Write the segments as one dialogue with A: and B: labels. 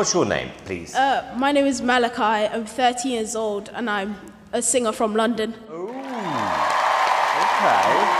A: What's your name, please?
B: Uh, my name is Malachi. I'm 13 years old and I'm a singer from London.
A: Ooh. okay.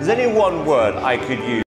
C: There's only one word I could use.